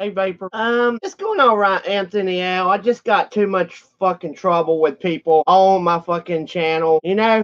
Hey, Vapor. Um, it's going all right, Anthony L. I just got too much fucking trouble with people on my fucking channel. You know,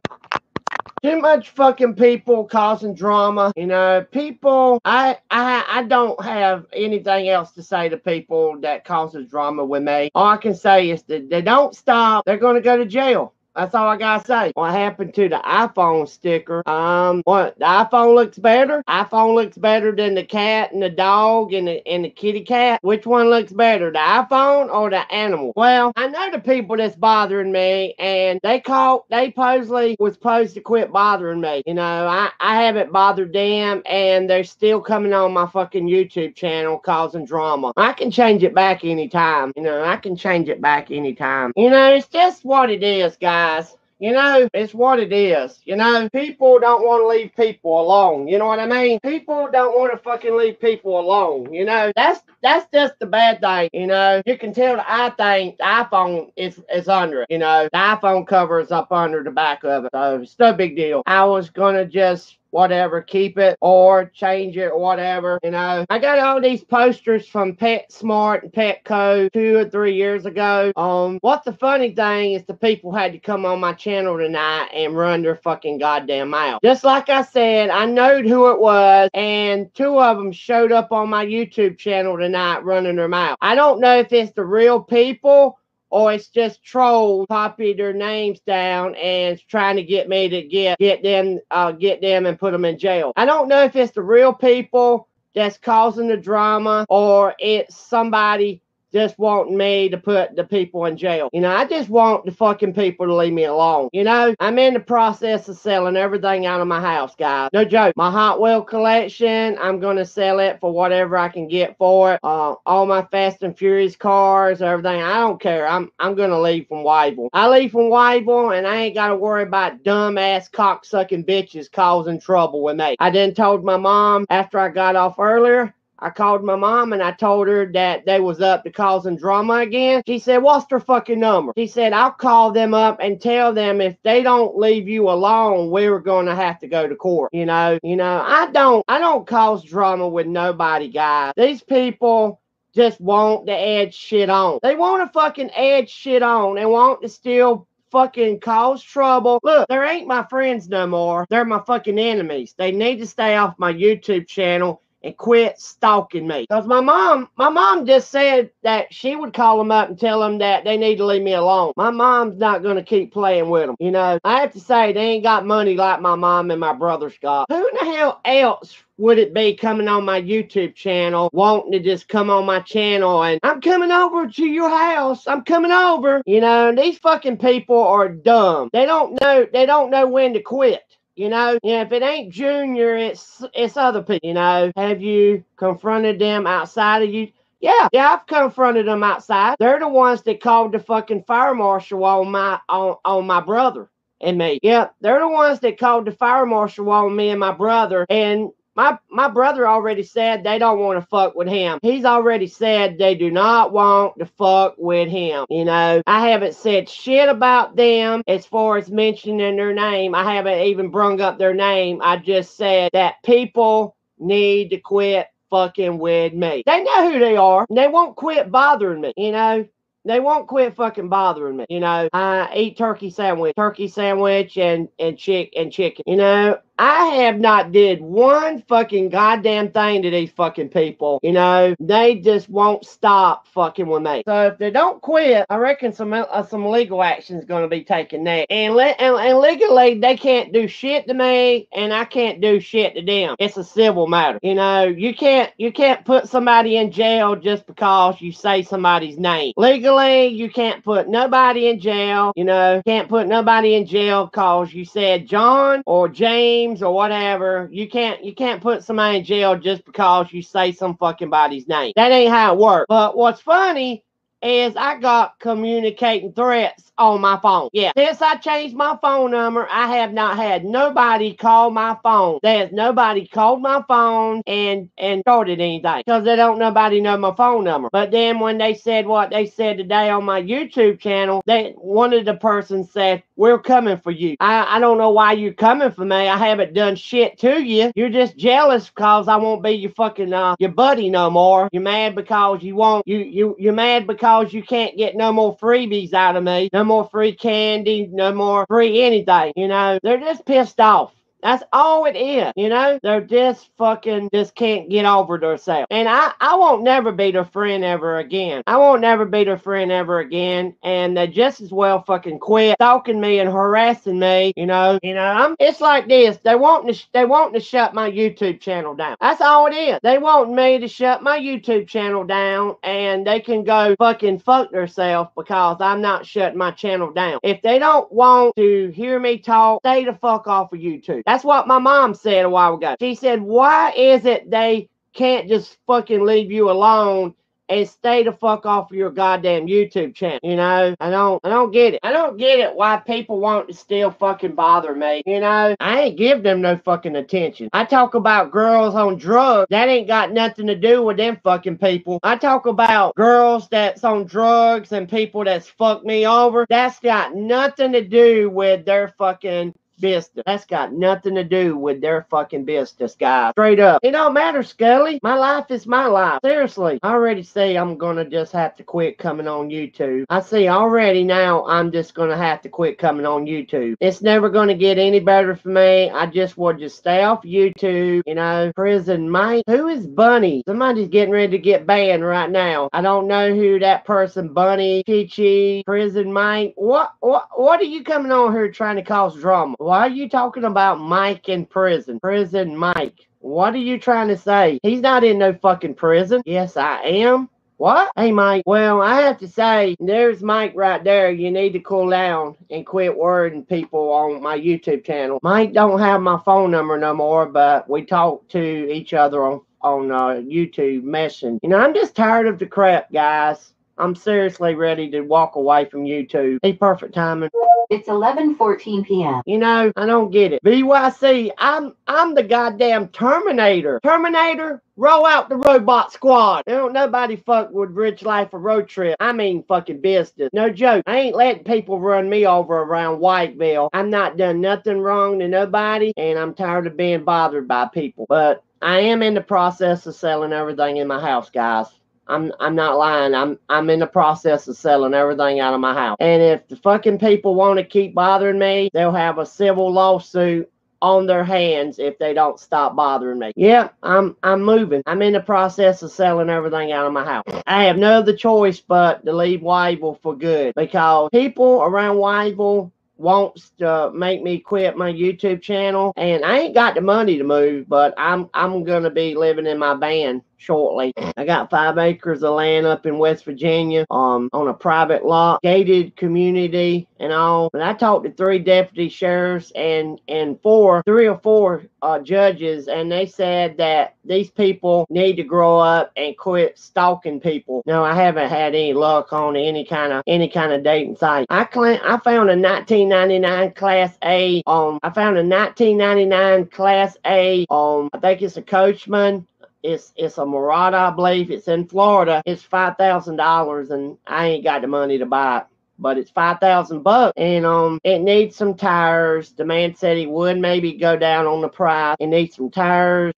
too much fucking people causing drama. You know, people. I I I don't have anything else to say to people that causes drama with me. All I can say is that they don't stop. They're gonna go to jail. That's all I gotta say. What happened to the iPhone sticker? Um, what the iPhone looks better? iPhone looks better than the cat and the dog and the and the kitty cat. Which one looks better, the iPhone or the animal? Well, I know the people that's bothering me, and they called. They supposedly was supposed to quit bothering me. You know, I I haven't bothered them, and they're still coming on my fucking YouTube channel causing drama. I can change it back anytime. You know, I can change it back anytime. You know, it's just what it is, guys guys. You know, it's what it is. You know, people don't want to leave people alone. You know what I mean? People don't want to fucking leave people alone. You know, that's that's just the bad thing. You know, you can tell the i think the iPhone is is under it. You know, the iPhone cover is up under the back of it, so it's no big deal. I was gonna just whatever, keep it or change it or whatever. You know, I got all these posters from PetSmart and Petco two or three years ago. Um, what the funny thing is the people had to come on my channel tonight and run their fucking goddamn mouth. Just like I said, I knowed who it was, and two of them showed up on my YouTube channel tonight running their mouth. I don't know if it's the real people or it's just trolls copy their names down and trying to get me to get get them uh, get them and put them in jail. I don't know if it's the real people that's causing the drama or it's somebody just wanting me to put the people in jail. You know, I just want the fucking people to leave me alone. You know, I'm in the process of selling everything out of my house, guys. No joke. My Hot Wheel collection, I'm going to sell it for whatever I can get for it. Uh, all my Fast and Furious cars, everything. I don't care. I'm I'm going to leave from Whiteville. I leave from Whiteville and I ain't got to worry about dumbass cocksucking bitches causing trouble with me. I then told my mom after I got off earlier, I called my mom and I told her that they was up to causing drama again. She said, What's their fucking number? She said, I'll call them up and tell them if they don't leave you alone, we're gonna have to go to court. You know, you know, I don't I don't cause drama with nobody, guys. These people just want to add shit on. They want to fucking add shit on and want to still fucking cause trouble. Look, there ain't my friends no more. They're my fucking enemies. They need to stay off my YouTube channel and quit stalking me. Because my mom, my mom just said that she would call them up and tell them that they need to leave me alone. My mom's not going to keep playing with them. You know, I have to say, they ain't got money like my mom and my brother's got. Who the hell else would it be coming on my YouTube channel, wanting to just come on my channel and I'm coming over to your house. I'm coming over. You know, these fucking people are dumb. They don't know, they don't know when to quit. You know, yeah, if it ain't Junior, it's it's other people. You know, have you confronted them outside of you? Yeah, yeah, I've confronted them outside. They're the ones that called the fucking fire marshal on my on on my brother and me. Yeah, they're the ones that called the fire marshal on me and my brother. And my my brother already said they don't want to fuck with him. He's already said they do not want to fuck with him. You know, I haven't said shit about them as far as mentioning their name. I haven't even brung up their name. I just said that people need to quit fucking with me. They know who they are. They won't quit bothering me. You know, they won't quit fucking bothering me. You know, I eat turkey sandwich, turkey sandwich and and chick and chicken. You know, I have not did one fucking goddamn thing to these fucking people. You know, they just won't stop fucking with me. So if they don't quit, I reckon some uh, some legal action is going to be taken next. And, le- and and legally, they can't do shit to me, and I can't do shit to them. It's a civil matter. You know, you can't you can't put somebody in jail just because you say somebody's name. Legally, you can't put nobody in jail. You know, can't put nobody in jail because you said John or James or whatever. You can't you can't put somebody in jail just because you say some fucking body's name. That ain't how it works. But what's funny is I got communicating threats on my phone. Yeah. Since I changed my phone number, I have not had nobody call my phone. There's nobody called my phone and and started anything because they don't nobody know my phone number. But then when they said what they said today on my YouTube channel, they one of the persons said we're coming for you. I, I don't know why you're coming for me. I haven't done shit to you. You're just jealous because I won't be your fucking uh your buddy no more. You're mad because you won't you you you're mad because you can't get no more freebies out of me. No more free candy, no more free anything. You know, they're just pissed off. That's all it is. You know, they're just fucking just can't get over themselves. And I, I won't never be their friend ever again. I won't never be their friend ever again. And they just as well fucking quit stalking me and harassing me. You know, you know, I'm. It's like this. They want to, they want to shut my YouTube channel down. That's all it is. They want me to shut my YouTube channel down, and they can go fucking fuck themselves because I'm not shutting my channel down. If they don't want to hear me talk, stay the fuck off of YouTube. That's what my mom said a while ago. She said, Why is it they can't just fucking leave you alone and stay the fuck off of your goddamn YouTube channel. You know, I don't, I don't get it. I don't get it why people want to still fucking bother me. You know, I ain't give them no fucking attention. I talk about girls on drugs. That ain't got nothing to do with them fucking people. I talk about girls that's on drugs and people that's fucked me over. That's got nothing to do with their fucking business. That's got nothing to do with their fucking business, guys. Straight up. It don't matter, Scully. My life is my life. Seriously. I already say I'm gonna just have to quit coming on YouTube. I see already now I'm just gonna have to quit coming on YouTube. It's never gonna get any better for me. I just will just stay off YouTube. You know, prison mate. Who is Bunny? Somebody's getting ready to get banned right now. I don't know who that person, Bunny, Peachy, prison mate. What what what are you coming on here trying to cause drama? Why are you talking about Mike in prison? Prison Mike. What are you trying to say? He's not in no fucking prison. Yes, I am. What? Hey, Mike. Well, I have to say, there's Mike right there. You need to cool down and quit worrying people on my YouTube channel. Mike don't have my phone number no more, but we talk to each other on on uh, YouTube messaging. You know, I'm just tired of the crap, guys. I'm seriously ready to walk away from YouTube. A perfect timing. It's 11:14 p.m. You know, I don't get it. BYC, I'm I'm the goddamn Terminator. Terminator, roll out the robot squad. Don't nobody fuck with Rich Life a road trip. I mean fucking business. No joke. I ain't letting people run me over around Whiteville. I'm not done nothing wrong to nobody, and I'm tired of being bothered by people. But I am in the process of selling everything in my house, guys. I'm I'm not lying. I'm I'm in the process of selling everything out of my house. And if the fucking people want to keep bothering me, they'll have a civil lawsuit on their hands if they don't stop bothering me. Yeah, I'm I'm moving. I'm in the process of selling everything out of my house. I have no other choice but to leave Whiteville for good because people around Whiteville wants to make me quit my YouTube channel and I ain't got the money to move, but I'm I'm gonna be living in my van shortly. I got five acres of land up in West Virginia, um, on a private lot, gated community and all. But I talked to three deputy sheriffs and and four, three or four uh, judges, and they said that these people need to grow up and quit stalking people. No, I haven't had any luck on any kind of any kind of dating site. I claim I found a 1999 Class A. Um, I found a 1999 Class A. Um, I think it's a Coachman it's it's a Mirada, I believe. It's in Florida. It's five thousand dollars, and I ain't got the money to buy it. But it's five thousand bucks, and um, it needs some tires. The man said he would maybe go down on the price. It needs some tires,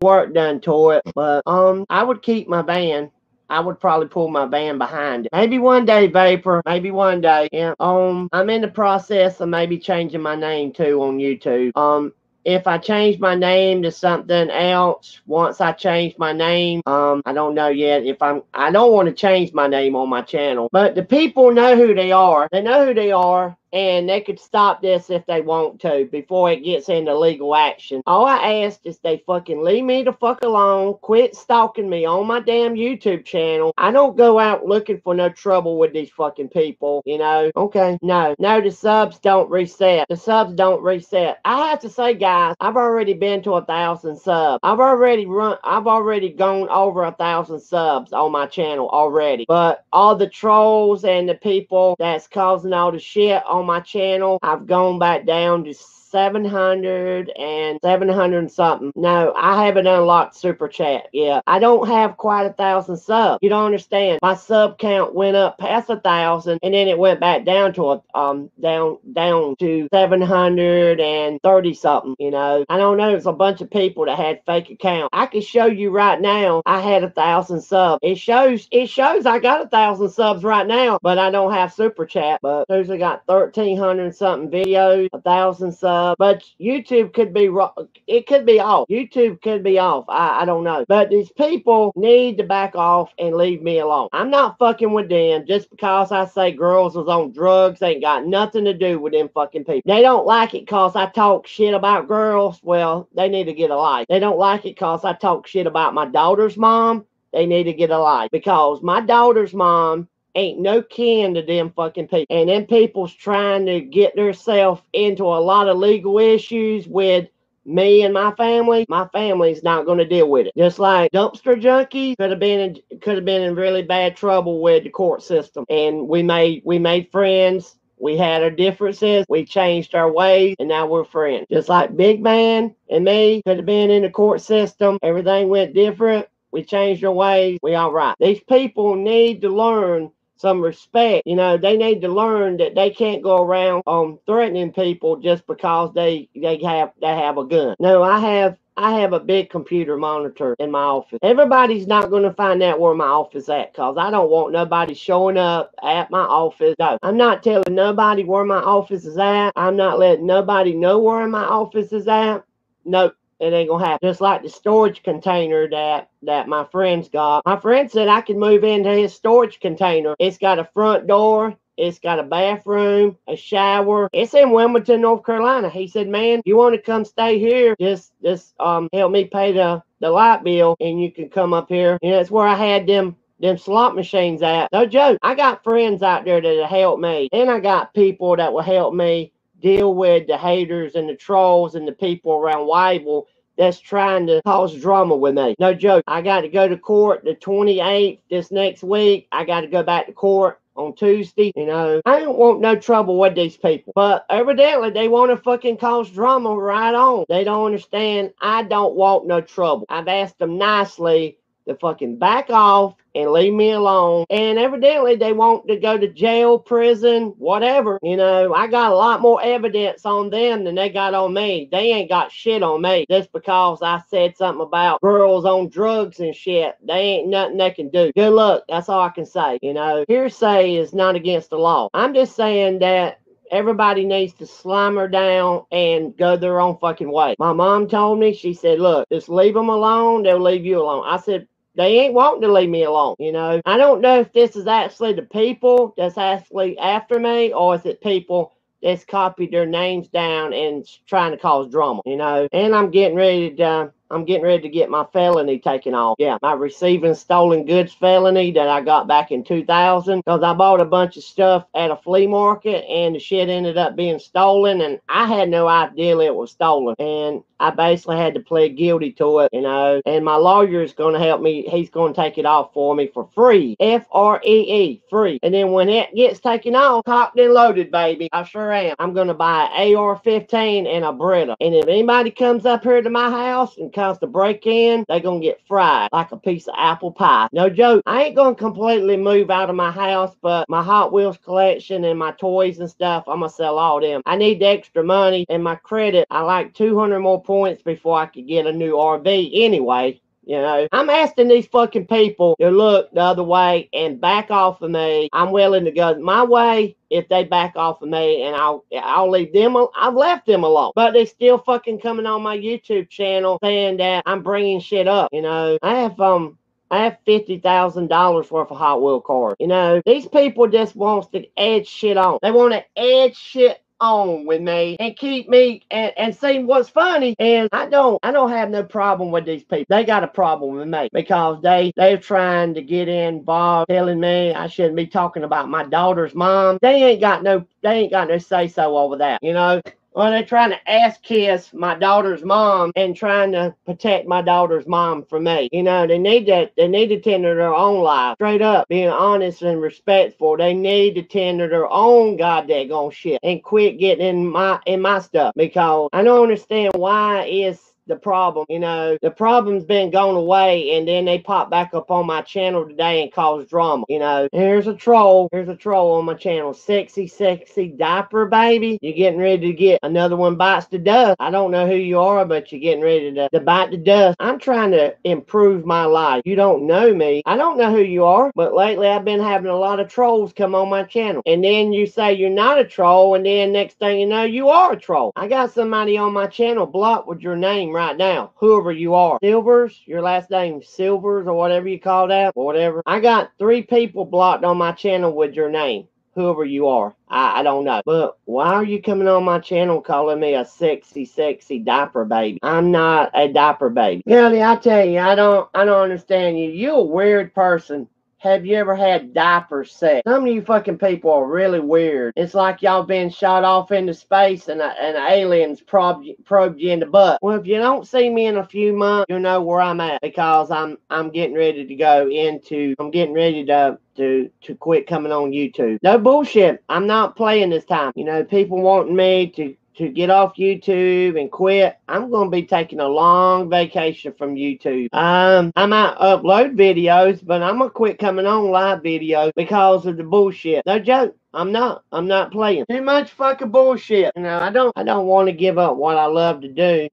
work done to it. But um, I would keep my van. I would probably pull my van behind it. Maybe one day, Vapor. Maybe one day. Yeah. Um, I'm in the process of maybe changing my name too on YouTube. Um, if I change my name to something else once I change my name, um, I don't know yet if I'm, I don't want to change my name on my channel, but the people know who they are. They know who they are and they could stop this if they want to before it gets into legal action. All I ask is they fucking leave me the fuck alone, quit stalking me on my damn YouTube channel. I don't go out looking for no trouble with these fucking people, you know? Okay, no, no, the subs don't reset. The subs don't reset. I have to say, guys, I've already been to a thousand subs. I've already run, I've already gone over a thousand subs on my channel already. But all the trolls and the people that's causing all the shit on my channel. I've gone back down to 700 and 700 and something. No, I haven't unlocked super chat yet. I don't have quite a thousand subs. You don't understand. My sub count went up past a thousand and then it went back down to a um down down to 730 something. You know, I don't know. There's a bunch of people that had fake accounts. I can show you right now. I had a thousand subs. It shows it shows I got a thousand subs right now, but I don't have super chat. But I got 1300 something videos, a thousand subs. Uh, but YouTube could be wrong. It could be off. YouTube could be off. I, I don't know. But these people need to back off and leave me alone. I'm not fucking with them just because I say girls was on drugs. Ain't got nothing to do with them fucking people. They don't like it cause I talk shit about girls. Well, they need to get a life. They don't like it cause I talk shit about my daughter's mom. They need to get a life because my daughter's mom ain't no kin to them fucking people. And them people's trying to get themselves into a lot of legal issues with me and my family, my family's not going to deal with it. Just like dumpster junkies could have been in, could have been in really bad trouble with the court system, and we made we made friends. We had our differences. We changed our ways, and now we're friends. Just like Big Man and me could have been in the court system. Everything went different. We changed our ways. We all right. These people need to learn some respect. You know, they need to learn that they can't go around um threatening people just because they they have they have a gun. No, I have I have a big computer monitor in my office. Everybody's not going to find out where my office at because I don't want nobody showing up at my office. No, I'm not telling nobody where my office is at. I'm not letting nobody know where my office is at. Nope it ain't gonna happen. Just like the storage container that that my friend's got. My friend said I could move into his storage container. It's got a front door. It's got a bathroom, a shower. It's in Wilmington, North Carolina. He said, "Man, you want to come stay here? Just, just um, help me pay the the light bill, and you can come up here." And that's where I had them them slot machines at. No joke. I got friends out there that help me, and I got people that will help me deal with the haters and the trolls and the people around Whiteville that's trying to cause drama with me. No joke. I got to go to court the 28th this next week. I got to go back to court on Tuesday. You know, I don't want no trouble with these people. But evidently they want to fucking cause drama right on. They don't understand. I don't want no trouble. I've asked them nicely to fucking back off and leave me alone. And evidently they want to go to jail, prison, whatever. You know, I got a lot more evidence on them than they got on me. They ain't got shit on me just because I said something about girls on drugs and shit. They ain't nothing they can do. Good luck. That's all I can say. You know, hearsay is not against the law. I'm just saying that everybody needs to slam her down and go their own fucking way. My mom told me, she said, look, just leave them alone. They'll leave you alone. I said, they ain't wanting to leave me alone, you know. I don't know if this is actually the people that's actually after me or is it people that's copied their names down and trying to cause drama, you know. And I'm getting ready to I'm getting ready to get my felony taken off. Yeah, my receiving stolen goods felony that I got back in 2000 because I bought a bunch of stuff at a flea market and the shit ended up being stolen and I had no idea it was stolen. And I basically had to plead guilty to it, you know. And my lawyer is going to help me. He's going to take it off for me for free. F R E E, free. And then when it gets taken off, cocked and loaded, baby, I sure am. I'm going to buy an AR 15 and a Beretta. And if anybody comes up here to my house and to break in, they're going to get fried like a piece of apple pie. No joke. I ain't going to completely move out of my house, but my Hot Wheels collection and my toys and stuff, I'm going to sell all them. I need the extra money and my credit. I like 200 more points points before I could get a new RV anyway. You know, I'm asking these fucking people to look the other way and back off of me. I'm willing to go my way if they back off of me, and I'll I'll leave them. I've left them alone, but they're still fucking coming on my YouTube channel saying that I'm bringing shit up. You know, I have um I have fifty thousand dollars worth of Hot Wheel cars. You know, these people just wants to add shit on. They want to add shit on with me and keep me and, and see what's funny is I don't I don't have no problem with these people. They got a problem with me because they they're trying to get involved, telling me I shouldn't be talking about my daughter's mom. They ain't got no they ain't got no say so over that, you know. Or they're trying to ass kiss my daughter's mom and trying to protect my daughter's mom from me. You know, they need to they need to tend to their own life. Straight up, being honest and respectful. They need to tend to their own goddamn shit and quit getting in my in my stuff because I don't understand why is the problem. You know, the problem's been gone away, and then they pop back up on my channel today and cause drama. You know, here's a troll. Here's a troll on my channel. Sexy, sexy diaper baby. You're getting ready to get another one bites the dust. I don't know who you are, but you're getting ready to, to bite the dust. I'm trying to improve my life. You don't know me. I don't know who you are, but lately I've been having a lot of trolls come on my channel. And then you say you're not a troll, and then next thing you know, you are a troll. I got somebody on my channel blocked with your name right now, whoever you are. Silvers, your last name Silvers or whatever you call that, or whatever. I got three people blocked on my channel with your name. Whoever you are, I, I don't know. But why are you coming on my channel calling me a sexy, sexy diaper baby? I'm not a diaper baby. Kelly, I tell you, I don't, I don't understand you. You're a weird person. Have you ever had diaper sex? Some of you fucking people are really weird. It's like y'all been shot off into space and, and aliens probed, probed you in the butt. Well, if you don't see me in a few months, you'll know where I'm at because I'm I'm getting ready to go into I'm getting ready to to to quit coming on YouTube. No bullshit. I'm not playing this time. You know, people wanting me to to get off YouTube and quit, I'm going to be taking a long vacation from YouTube. Um, I might upload videos, but I'm going to quit coming on live videos because of the bullshit. No joke. I'm not. I'm not playing. Too much fucking bullshit. You know, I don't. I don't want to give up what I love to do.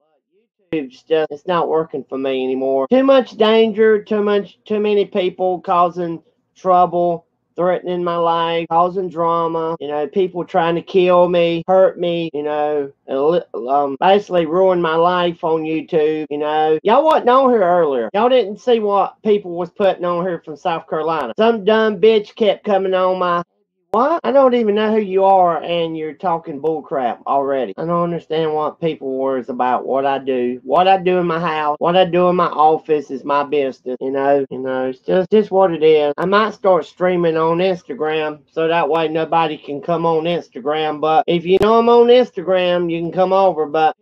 YouTube's just. It's not working for me anymore. Too much danger. Too much. Too many people causing trouble threatening my life, causing drama, you know, people trying to kill me, hurt me, you know, um, basically ruin my life on YouTube, you know. Y'all wasn't on here earlier. Y'all didn't see what people was putting on here from South Carolina. Some dumb bitch kept coming on my what? I don't even know who you are, and you're talking bullcrap already. I don't understand what people worries about. What I do, what I do in my house, what I do in my office is my business. You know, you know, it's just just what it is. I might start streaming on Instagram, so that way nobody can come on Instagram. But if you know I'm on Instagram, you can come over. But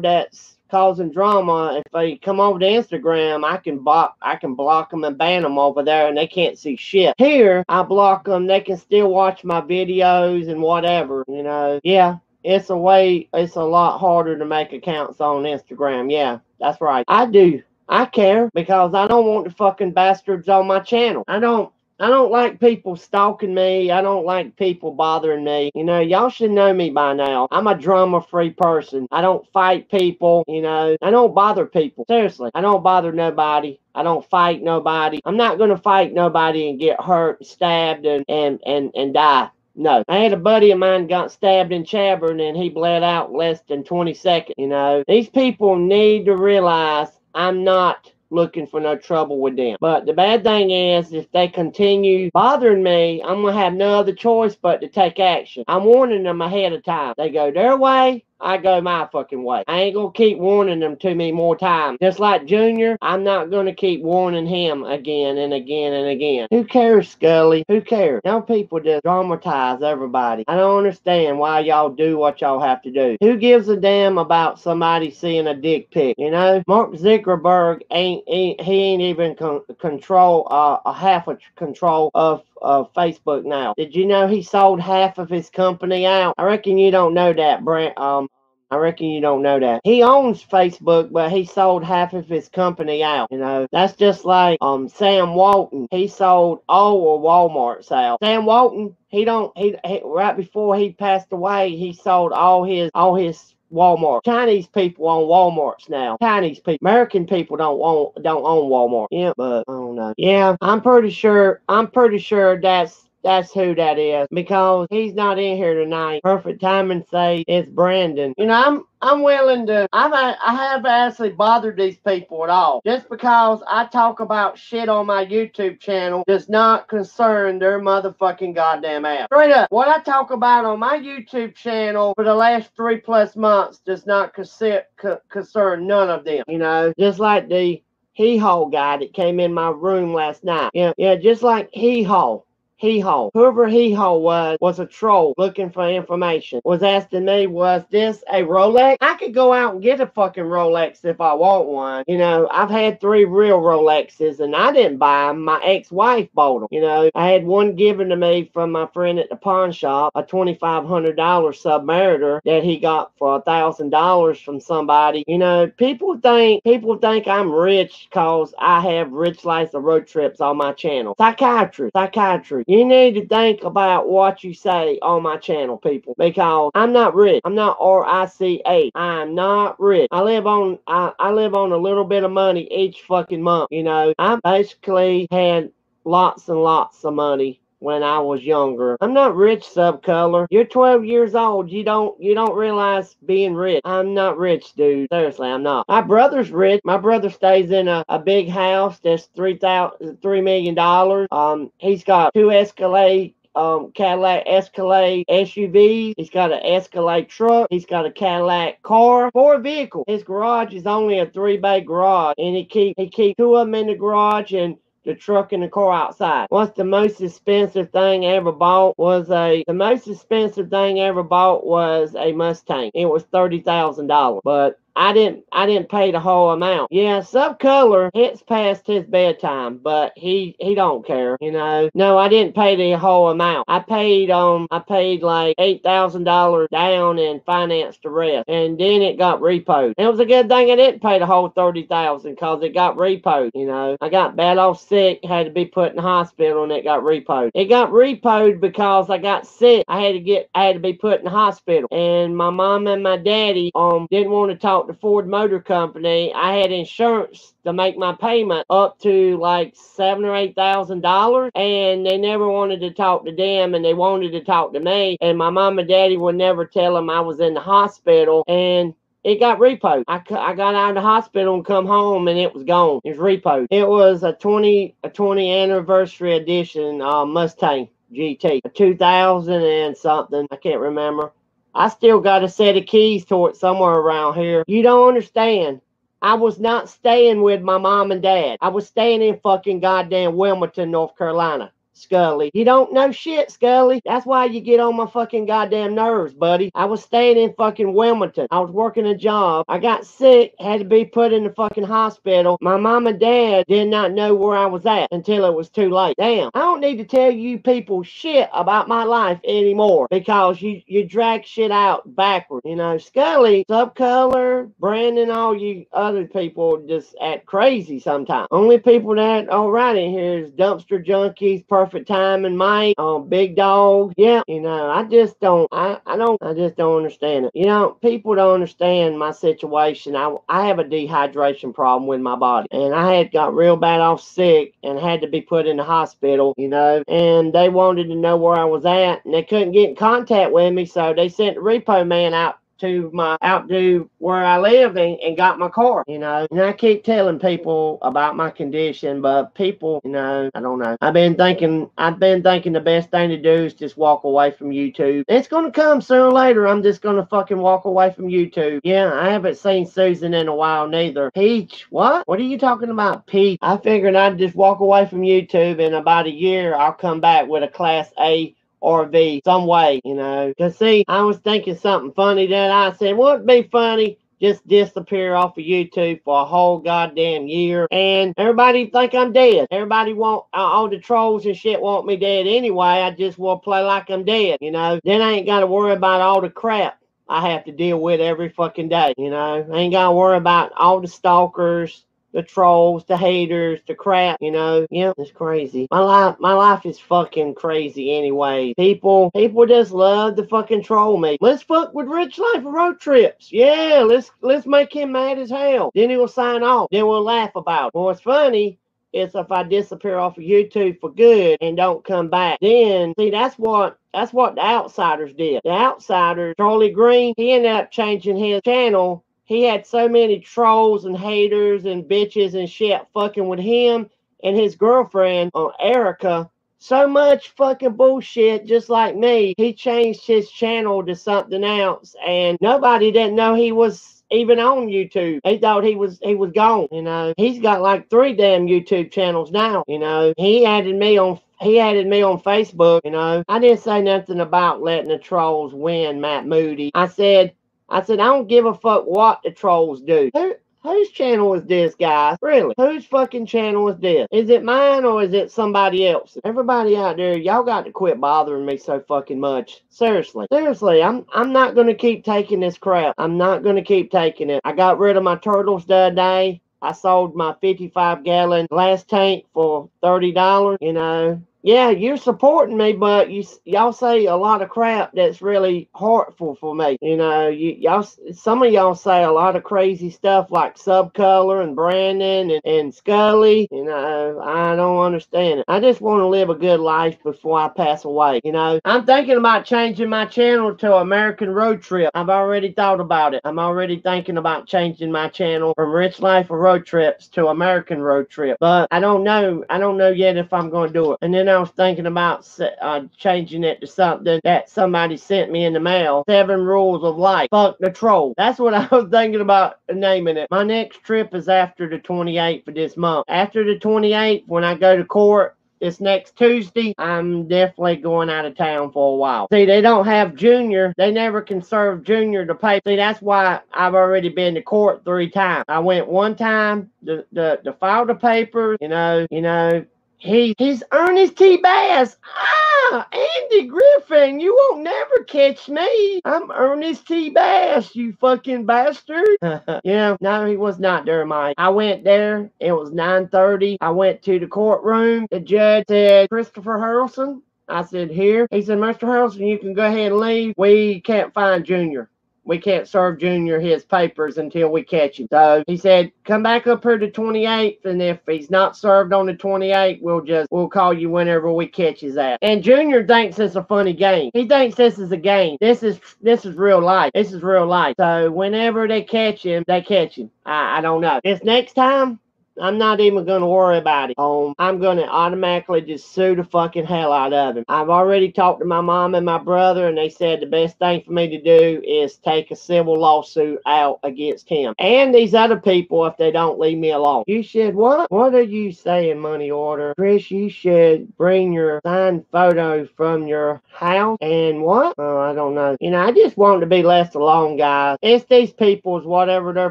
that's causing drama. If they come over to Instagram, I can block, I can block them and ban them over there, and they can't see shit. Here, I block them; they can still watch my videos and whatever. You know, yeah. It's a way. It's a lot harder to make accounts on Instagram. Yeah, that's right. I do. I care because I don't want the fucking bastards on my channel. I don't I don't like people stalking me. I don't like people bothering me. You know, y'all should know me by now. I'm a drama free person. I don't fight people. You know, I don't bother people. Seriously, I don't bother nobody. I don't fight nobody. I'm not going to fight nobody and get hurt, stabbed, and, and, and, and die. No. I had a buddy of mine got stabbed in Chadbourn and he bled out less than 20 seconds. You know, these people need to realize I'm not looking for no trouble with them. But the bad thing is, if they continue bothering me, I'm going to have no other choice but to take action. I'm warning them ahead of time. They go their way, I go my fucking way. I ain't gonna keep warning them to me more times. Just like Junior, I'm not gonna keep warning him again and again and again. Who cares, Scully? Who cares? Now people just dramatize everybody. I don't understand why y'all do what y'all have to do. Who gives a damn about somebody seeing a dick pic? You know, Mark Zuckerberg ain't, ain't he ain't even con- control uh, a half a control of of Facebook now. Did you know he sold half of his company out? I reckon you don't know that, Brent. Um, I reckon you don't know that. He owns Facebook, but he sold half of his company out. You know, that's just like um Sam Walton. He sold all of Walmart's out. Sam Walton, he don't he, he right before he passed away, he sold all his all his Walmart. Chinese people own Walmarts now. Chinese people. American people don't own don't own Walmart. Yeah, but I don't know. Yeah, I'm pretty sure I'm pretty sure that's that's who that is because he's not in here tonight. Perfect time and say it's Brandon. You know, I'm I'm willing to. I've I have actually bothered these people at all. Just because I talk about shit on my YouTube channel does not concern their motherfucking goddamn ass. Straight up, what I talk about on my YouTube channel for the last three plus months does not concern none of them. You know, just like the hee haw guy that came in my room last night. Yeah, yeah, just like hee haw Hee Haw. Whoever Hee Haw was, was a troll looking for information. Was asking me, was this a Rolex? I could go out and get a fucking Rolex if I want one. You know, I've had three real Rolexes and I didn't buy them. My ex-wife bought them. You know, I had one given to me from my friend at the pawn shop, a $2,500 Submariner that he got for a thousand dollars from somebody. You know, people think, people think I'm rich cause I have rich life of road trips on my channel. Psychiatry, psychiatry. You need to think about what you say on my channel, people, because I'm not rich. I'm not R-I-C-A. I'm not rich. I live on I, I live on a little bit of money each fucking month. You know, I basically had lots and lots of money when I was younger. I'm not rich, subcolor. You're 12 years old. You don't you don't realize being rich. I'm not rich, dude. Seriously, I'm not. My brother's rich. My brother stays in a, a big house that's three thousand three million dollars. Um, he's got two Escalade um, Cadillac Escalade SUV. He's got an Escalade truck. He's got a Cadillac car. Four vehicles. His garage is only a three bay garage, and he keep he keep two of them in the garage and the truck and the car outside. What's the most expensive thing I ever bought was a the most expensive thing I ever bought was a Mustang. It was thirty thousand dollars. But I didn't I didn't pay the whole amount. Yeah, subcolor hits past his bedtime, but he he don't care, you know. No, I didn't pay the whole amount. I paid um I paid like eight thousand dollars down and financed the rest. And then it got repoed. It was a good thing I didn't pay the whole thirty thousand because it got repoed, you know. I got bad off sick, had to be put in the hospital and it got repoed. It got repoed because I got sick. I had to get I had to be put in the hospital. And my mom and my daddy um didn't want to talk the Ford Motor Company, I had insurance to make my payment up to like seven or eight thousand dollars, and they never wanted to talk to them, and they wanted to talk to me, and my mom and daddy would never tell them I was in the hospital, and it got repoed. I, I got out of the hospital and come home and it was gone. It was repoed. It was a 20 a 20 anniversary edition uh, Mustang GT, a 2000 and something. I can't remember. I still got a set of keys to it somewhere around here. You don't understand. I was not staying with my mom and dad. I was staying in fucking goddamn Wilmington, North Carolina. Scully. You don't know shit, Scully. That's why you get on my fucking goddamn nerves, buddy. I was staying in fucking Wilmington. I was working a job. I got sick, had to be put in the fucking hospital. My mom and dad did not know where I was at until it was too late. Damn. I don't need to tell you people shit about my life anymore because you, you drag shit out backward. You know, Scully, Subcolor, Brandon, all you other people just act crazy sometimes. Only people that are right in here is dumpster junkies, perfect time and Mike, um, big dog. Yeah, you know, I just don't, I, I don't, I just don't understand it. You know, people don't understand my situation. I, I have a dehydration problem with my body, and I had got real bad off sick and had to be put in the hospital. You know, and they wanted to know where I was at, and they couldn't get in contact with me, so they sent the repo man out to my outdo where I live and, and got my car, you know. And I keep telling people about my condition, but people, you know, I don't know. I've been thinking I've been thinking the best thing to do is just walk away from YouTube. It's gonna come sooner or later. I'm just gonna fucking walk away from YouTube. Yeah, I haven't seen Susan in a while neither. Peach, what? What are you talking about, Peach? I figured I'd just walk away from YouTube in about a year I'll come back with a class A RV some way, you know. Because, see, I was thinking something funny that I said, wouldn't be funny just disappear off of YouTube for a whole goddamn year, and everybody think I'm dead. Everybody want uh, all the trolls and shit want me dead anyway. I just will play like I'm dead, you know. Then I ain't got to worry about all the crap I have to deal with every fucking day, you know. I ain't got to worry about all the stalkers the trolls, the haters, the crap, you know. Yeah, it's crazy. My life my life is fucking crazy anyway. People people just love to fucking troll me. Let's fuck with Rich Life road trips. Yeah, let's let's make him mad as hell. Then he will sign off. Then we'll laugh about it. Well, it's funny is if I disappear off of YouTube for good and don't come back. Then see that's what that's what the outsiders did. The outsiders, Charlie Green, he ended up changing his channel he had so many trolls and haters and bitches and shit fucking with him and his girlfriend, uh, Erica. So much fucking bullshit, just like me. He changed his channel to something else, and nobody didn't know he was even on YouTube. They thought he was he was gone. You know, he's got like three damn YouTube channels now. You know, he added me on he added me on Facebook, you know. I didn't say nothing about letting the trolls win, Matt Moody. I said, I said, I don't give a fuck what the trolls do. Who, whose channel is this, guys? Really? Whose fucking channel is this? Is it mine or is it somebody else? Everybody out there, y'all got to quit bothering me so fucking much. Seriously. Seriously, I'm I'm not gonna keep taking this crap. I'm not gonna keep taking it. I got rid of my turtles the other day. I sold my 55 gallon glass tank for $30, you know yeah, you're supporting me, but you y'all say a lot of crap that's really hurtful for me. You know, you y'all some of y'all say a lot of crazy stuff like Subcolor and Brandon and, and Scully. You know, I don't understand it. I just want to live a good life before I pass away. You know, I'm thinking about changing my channel to American Road Trip. I've already thought about it. I'm already thinking about changing my channel from Rich Life of Road Trips to American Road Trip, but I don't know. I don't know yet if I'm going to do it. And then I was thinking about uh, changing it to something that somebody sent me in the mail. Seven Rules of Life. Fuck the troll. That's what I was thinking about naming it. My next trip is after the 28th of this month. After the 28th, when I go to court, this next Tuesday, I'm definitely going out of town for a while. See, they don't have Junior. They never can serve Junior to pay. See, that's why I've already been to court three times. I went one time to, to, to file the papers, you know, you know, he, he's Ernest T. Bass. Ah, Andy Griffin, you won't never catch me. I'm Ernest T. Bass, you fucking bastard. yeah, no, he was not there, Mike. I went there. It was 9.30. I went to the courtroom. The judge said, Christopher Harrelson. I said, here. He said, Mr. Harrelson, you can go ahead and leave. We can't find Junior we can't serve Junior his papers until we catch him. So he said, come back up here to 28th, and if he's not served on the 28th, we'll just we'll call you whenever we catch his ass. And Junior thinks it's a funny game. He thinks this is a game. This is this is real life. This is real life. So whenever they catch him, they catch him. I, I don't know. This next time, I'm not even going to worry about it. Um, I'm going to automatically just sue the fucking hell out of him. I've already talked to my mom and my brother, and they said the best thing for me to do is take a civil lawsuit out against him and these other people if they don't leave me alone. You should what? What are you saying, money order? Chris, you should bring your signed photo from your house and what? Oh, I don't know. You know, I just want to be left alone, guys. It's these people's whatever their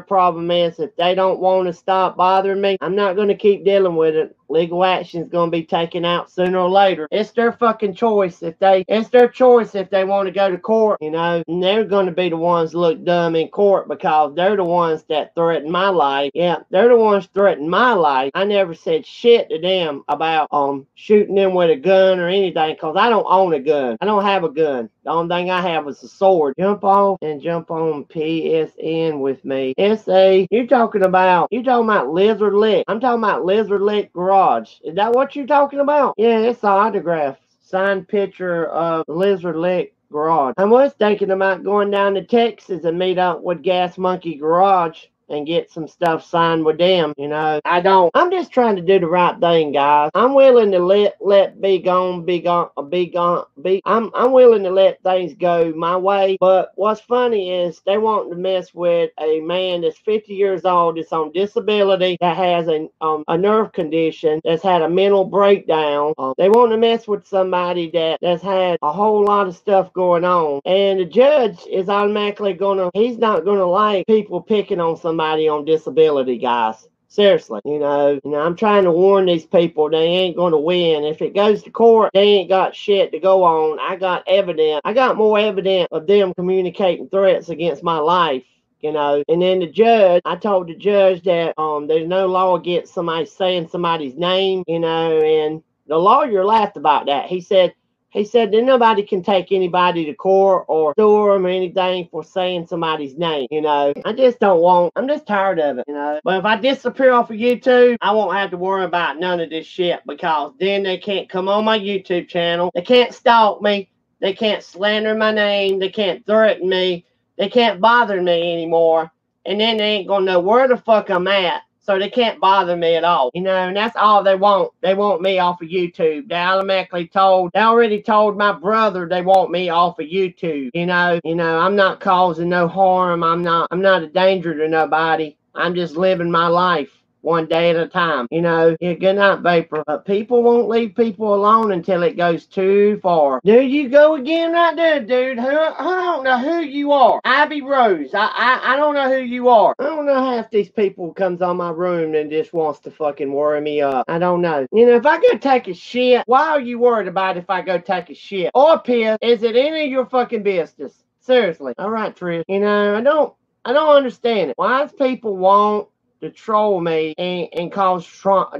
problem is. If they don't want to stop bothering me, I'm not going to keep dealing with it legal action is going to be taken out sooner or later. It's their fucking choice if they, it's their choice if they want to go to court, you know, and they're going to be the ones look dumb in court because they're the ones that threaten my life. Yeah, they're the ones threatening my life. I never said shit to them about um shooting them with a gun or anything because I don't own a gun. I don't have a gun. The only thing I have is a sword. Jump off and jump on PSN with me. SA, you're talking about, you're talking about Lizard Lick. I'm talking about Lizard Lick Garage. Is that what you're talking about? Yeah, it's an autograph. Signed picture of Lizard Lick Garage. I was thinking about going down to Texas and meet up with Gas Monkey Garage and get some stuff signed with them. You know, I don't. I'm just trying to do the right thing, guys. I'm willing to let let be gone, be gone, be gone, be. I'm I'm willing to let things go my way. But what's funny is they want to mess with a man that's 50 years old, that's on disability, that has a um, a nerve condition, that's had a mental breakdown. Um, they want to mess with somebody that that's had a whole lot of stuff going on, and the judge is automatically gonna. He's not gonna like people picking on some somebody on disability, guys. Seriously, you know, you know, I'm trying to warn these people they ain't going to win. If it goes to court, they ain't got shit to go on. I got evidence. I got more evidence of them communicating threats against my life you know. And then the judge, I told the judge that um there's no law against somebody saying somebody's name, you know, and the lawyer laughed about that. He said, he said that nobody can take anybody to court or sue them or anything for saying somebody's name. You know, I just don't want. I'm just tired of it. You know, but if I disappear off of YouTube, I won't have to worry about none of this shit because then they can't come on my YouTube channel. They can't stalk me. They can't slander my name. They can't threaten me. They can't bother me anymore. And then they ain't gonna know where the fuck I'm at so they can't bother me at all. You know, and that's all they want. They want me off of YouTube. They automatically told, they already told my brother they want me off of YouTube. You know, you know, I'm not causing no harm. I'm not, I'm not a danger to nobody. I'm just living my life. One day at a time. You know, yeah, good night, Vapor. But people won't leave people alone until it goes too far. There you go again right there, dude. Who, I don't know who you are. Abby Rose. I, I, I don't know who you are. I don't know half these people comes on my room and just wants to fucking worry me up. I don't know. You know, if I go take a shit, why are you worried about if I go take a shit or piss? Is it any of your fucking business? Seriously. All right, Trish. You know, I don't I don't understand it. Why people want to troll me and, and cause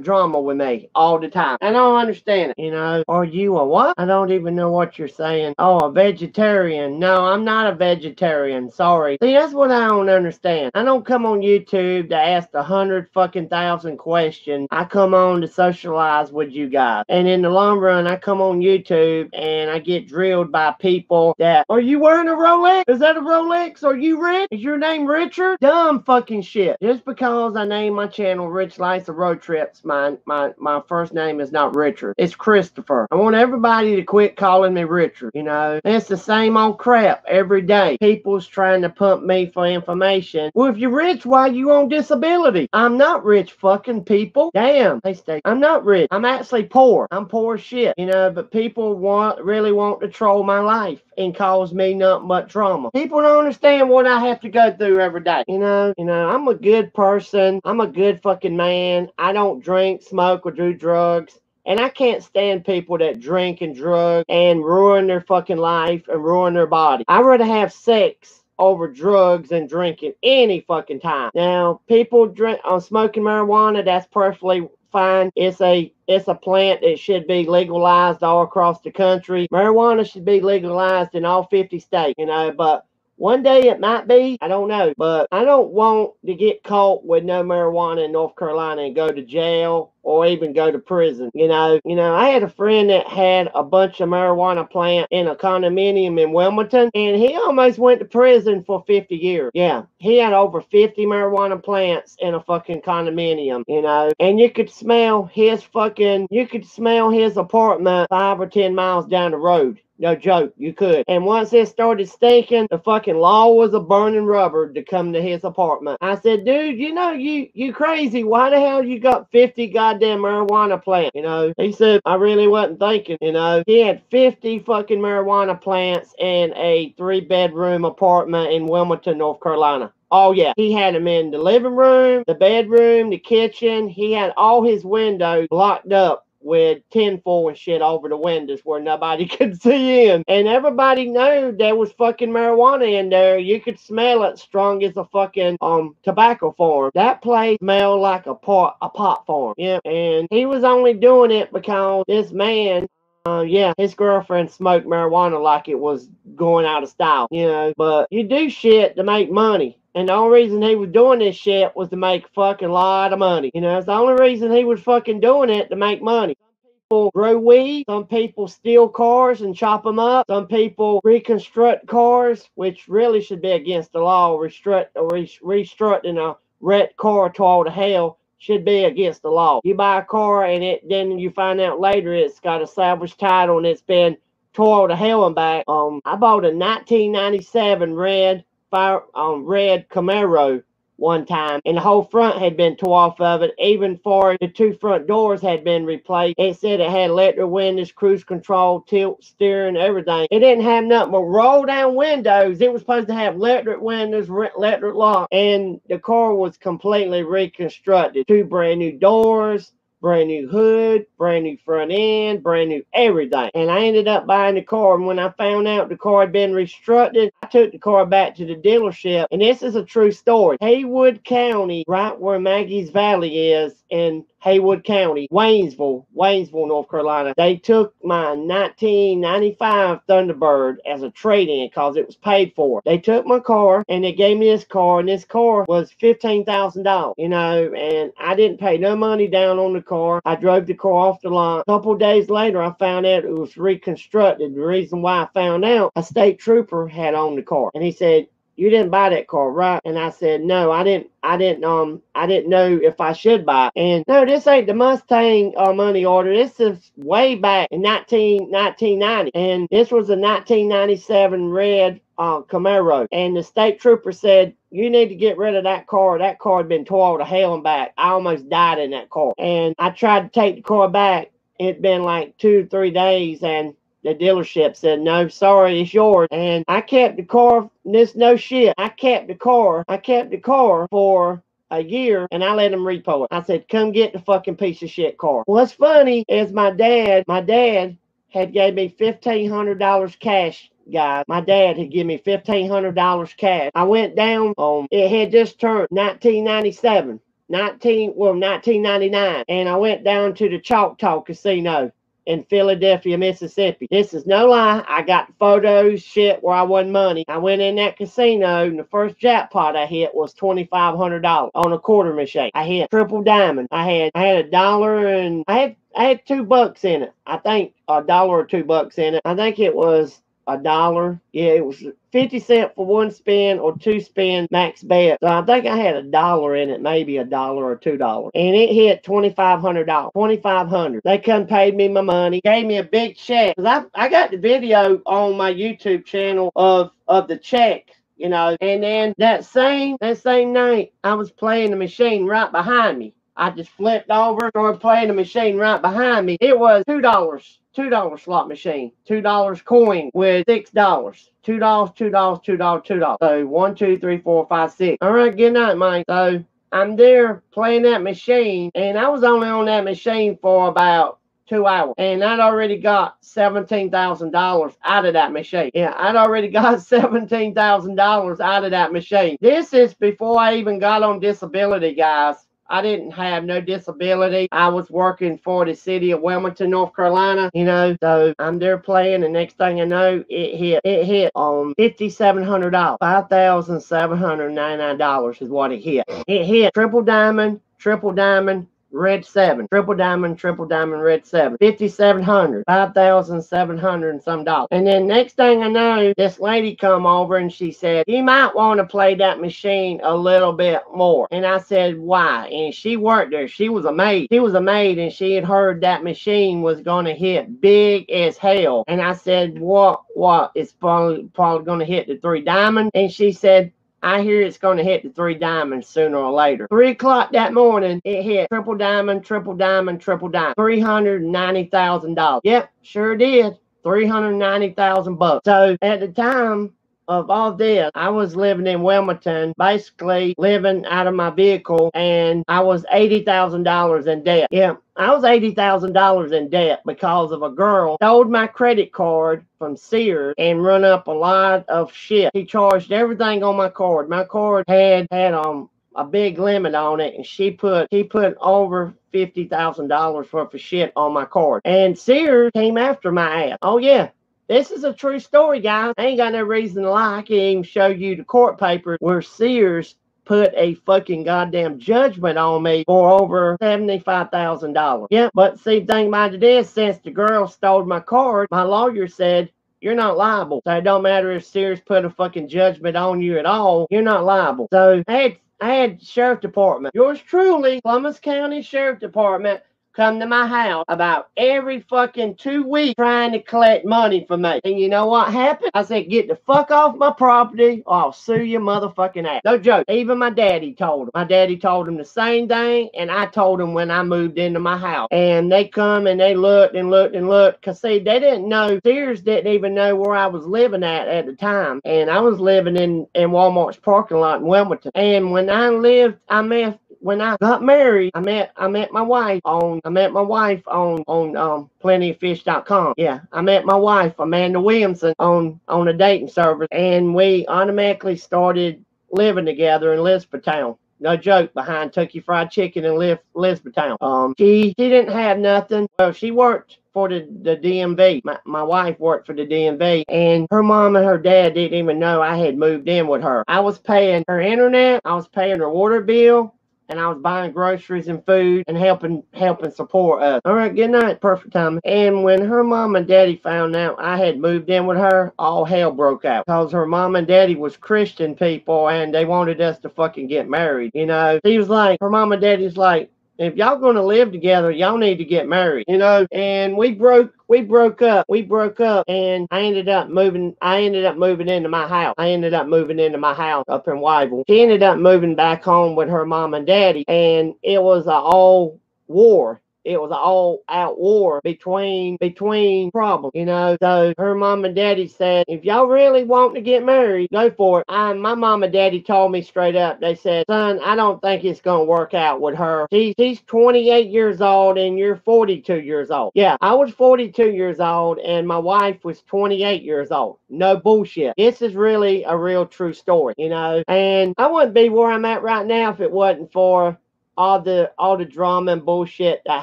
drama with me all the time. I don't understand it. You know, are you a what? I don't even know what you're saying. Oh, a vegetarian. No, I'm not a vegetarian. Sorry. See, that's what I don't understand. I don't come on YouTube to ask a hundred fucking thousand questions. I come on to socialize with you guys. And in the long run, I come on YouTube and I get drilled by people that, are you wearing a Rolex? Is that a Rolex? Are you rich? Is your name Richard? Dumb fucking shit. Just because I name my channel Rich Life of Road Trips, my, my, my first name is not Richard. It's Christopher. I want everybody to quit calling me Richard. You know, it's the same old crap every day. People's trying to pump me for information. Well, if you're rich, why you on disability? I'm not rich, fucking people. Damn. Hey, stay. I'm not rich. I'm actually poor. I'm poor shit. You know, but people want really want to troll my life and cause me not much trauma. People don't understand what I have to go through every day. You know, you know, I'm a good person. I'm a good fucking man. I don't drink, smoke, or do drugs. And I can't stand people that drink and drug and ruin their fucking life and ruin their body. I'd rather have sex over drugs and drinking any fucking time. Now, people drink on uh, smoking marijuana, that's perfectly fine. It's a it's a plant that should be legalized all across the country. Marijuana should be legalized in all 50 states, you know, but one day it might be. I don't know. But I don't want to get caught with no marijuana in North Carolina and go to jail or even go to prison. You know, you know, I had a friend that had a bunch of marijuana plant in a condominium in Wilmington, and he almost went to prison for 50 years. Yeah, he had over 50 marijuana plants in a fucking condominium, you know, and you could smell his fucking, you could smell his apartment five or 10 miles down the road. No joke, you could. And once it started stinking, the fucking law was a burning rubber to come to his apartment. I said, dude, you know, you you crazy. Why the hell you got 50 goddamn marijuana plant, You know, he said, I really wasn't thinking, you know. He had 50 fucking marijuana plants in a three bedroom apartment in Wilmington, North Carolina. Oh yeah, he had them in the living room, the bedroom, the kitchen. He had all his windows blocked up with tinfoil and shit over the windows where nobody could see in. And everybody knew there was fucking marijuana in there. You could smell it strong as a fucking um tobacco farm. That place smelled like a pot a pot farm. Yeah. And he was only doing it because this man uh, yeah, his girlfriend smoked marijuana like it was going out of style, you know. But you do shit to make money. And the only reason he was doing this shit was to make fucking a lot of money. You know, it's the only reason he was fucking doing it to make money. Some people grow weed. Some people steal cars and chop them up. Some people reconstruct cars, which really should be against the law. Restruct or restructing a wrecked car to all to hell should be against the law. You buy a car and it then you find out later it's got a salvage title and it's been tore to hell and back. Um, I bought a 1997 red fire um, red Camaro one time, and the whole front had been tore off of it. Even for the two front doors had been replaced. It said it had electric windows, cruise control, tilt steering, everything. It didn't have nothing but roll down windows. It was supposed to have electric windows, electric lock, and the car was completely reconstructed. Two brand new doors brand new hood, brand new front end, brand new everything. And I ended up buying the car. And when I found out the car had been restructured, I took the car back to the dealership. And this is a true story. Haywood County, right where Maggie's Valley is in Haywood County, Waynesville, Waynesville, North Carolina. They took my 1995 Thunderbird as a trade-in because it was paid for. They took my car and they gave me this car, and this car was fifteen thousand dollars. You know, and I didn't pay no money down on the car. I drove the car off the lot. A couple days later, I found out it was reconstructed. The reason why I found out, a state trooper had owned the car, and he said, you didn't buy that car, right? And I said, no, I didn't, I didn't, um, I didn't know if I should buy. And no, this ain't the Mustang uh, money order. This is way back in 19, 1990. And this was a 1997 red uh, Camaro. And the state trooper said, you need to get rid of that car. That car had been tore to hell and back. I almost died in that car. And I tried to take the car back. It'd been like two, three days, and the dealership said, No, sorry, it's yours. And I kept the car, this no shit. I kept the car, I kept the car for a year and I let him repo it. I said, Come get the fucking piece of shit car. What's funny is my dad, my dad had gave me fifteen hundred dollars cash guys. My dad had given me fifteen hundred dollars cash. I went down on it had just turned nineteen ninety seven. 19 well 1999 and I went down to the Choctaw Casino in Philadelphia, Mississippi. This is no lie. I got photos, shit, where I won money. I went in that casino, and the first jackpot I hit was twenty five hundred dollars on a quarter machine. I hit triple diamond. I had I had a dollar and I had I had two bucks in it. I think a dollar or two bucks in it. I think it was a dollar. Yeah, it was 50 cent for one spin or two spin max bet. So I think I had a dollar in it, maybe a dollar or two dollars. And it hit $2,500. $2,500. They come paid me my money, gave me a big check. Cause I, I got the video on my YouTube channel of, of the check you know. And then that same that same night, I was playing the machine right behind me. I just flipped over, started playing the machine right behind me. It was two dollars two dollar slot machine, two dollars coin with six dollars. Two dollars, two dollars, two dollars, two dollars. So one, two, three, four, five, six. All right, good night, Mike. So I'm there playing that machine, and I was only on that machine for about two hours. And I'd already got $17,000 out of that machine. Yeah, I'd already got $17,000 out of that machine. This is before I even got on disability, guys. I didn't have no disability. I was working for the city of Wilmington, North Carolina, you know. So I'm there playing, and next thing I know, it hit it hit on fifty seven hundred dollars. Five thousand seven hundred ninety nine dollars is what it hit. It hit triple diamond, triple diamond, red seven, triple diamond, triple diamond, red seven, 5,700, 5,700 and some dollars. And then next thing I know, this lady come over and she said, you might want to play that machine a little bit more. And I said, why? And she worked there. She was a maid. She was a maid and she had heard that machine was going to hit big as hell. And I said, what, what? It's probably, probably going to hit the three diamond. And she said, I hear it's going to hit the three diamonds sooner or later. Three o'clock that morning, it hit triple diamond, triple diamond, triple diamond. $390,000. Yep, sure did. 390,000 bucks. So at the time, of all this, I was living in Wilmington, basically living out of my vehicle, and I was $80,000 in debt. Yeah, I was $80,000 in debt because of a girl stole my credit card from Sears and run up a lot of shit. He charged everything on my card. My card had had um a big limit on it, and she put he put over fifty thousand dollars worth of shit on my card. And Sears came after my ass. Oh yeah, this is a true story, guys. I ain't got no reason to lie. I can even show you the court papers where Sears put a fucking goddamn judgment on me for over $75,000. Yeah, but see, thing about it is, since the girl stole my card, my lawyer said, you're not liable. So it don't matter if Sears put a fucking judgment on you at all, you're not liable. So I had, I had sheriff department. Yours truly, Columbus County Sheriff Department, come to my house about every fucking two weeks trying to collect money from me. And you know what happened? I said, get the fuck off my property or I'll sue your motherfucking ass. No joke. Even my daddy told him. My daddy told him the same thing. And I told him when I moved into my house. And they come and they looked and looked and looked. Cause see, they didn't know, Sears didn't even know where I was living at at the time. And I was living in, in Walmart's parking lot in Wilmington. And when I lived, I met when I got married, I met I met my wife on I met my wife on on um plentyoffish.com. Yeah, I met my wife, Amanda Williamson, on on a dating service, and we automatically started living together in Elizabethtown. No joke, behind Kentucky Fried Chicken in Elizabethtown. Um, she she didn't have nothing. Well, she worked for the, the DMV. My, my wife worked for the DMV, and her mom and her dad didn't even know I had moved in with her. I was paying her internet, I was paying her water bill, and I was buying groceries and food and helping helping support us. All right, good night, perfect time. And when her mom and daddy found out I had moved in with her, all hell broke out because her mom and daddy was Christian people and they wanted us to fucking get married. You know, he was like, her mom and daddy's like, if y'all gonna live together, y'all need to get married, you know. And we broke we broke up. We broke up and I ended up moving I ended up moving into my house. I ended up moving into my house up in Whiteville. She ended up moving back home with her mom and daddy and it was a all war it was all out war between between problems, you know. So her mom and daddy said, if y'all really want to get married, go for it. I, my mom and daddy told me straight up. They said, son, I don't think it's gonna work out with her. She's she's 28 years old and you're 42 years old. Yeah, I was 42 years old and my wife was 28 years old. No bullshit. This is really a real true story, you know. And I wouldn't be where I'm at right now if it wasn't for all the all the drama and bullshit that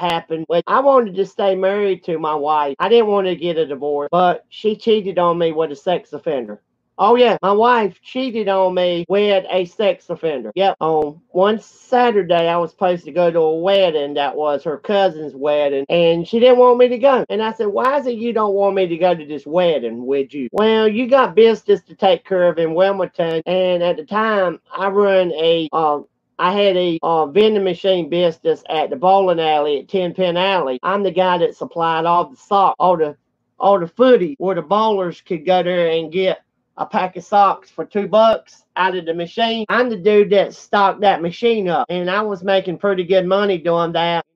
happened. But I wanted to stay married to my wife. I didn't want to get a divorce, but she cheated on me with a sex offender. Oh yeah, my wife cheated on me with a sex offender. Yep. On one Saturday, I was supposed to go to a wedding that was her cousin's wedding, and she didn't want me to go. And I said, "Why is it you don't want me to go to this wedding with you?" Well, you got business to take care of in Wilmington, and at the time, I run a uh, I had a uh, vending machine business at the bowling alley at Ten Pin Alley. I'm the guy that supplied all the socks, all the all the footy where the bowlers could go there and get a pack of socks for two bucks out of the machine. I'm the dude that stocked that machine up, and I was making pretty good money doing that